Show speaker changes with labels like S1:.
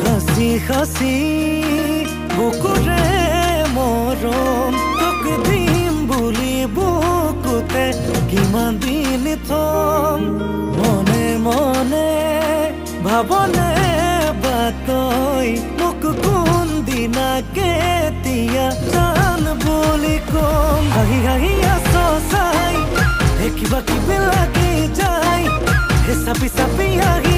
S1: হাসি হাসি বুকুৰে মৰম তোক দিম বুলি বুকুতে কিমান দিন থম মনে মনে ভাবনে বাতই মোক কোন দিনা কে জান বুলি কম হাঁহি হাঁহি আছাই দেখিবা কিবি লাগি যায় হেঁচাপি চাপি আহি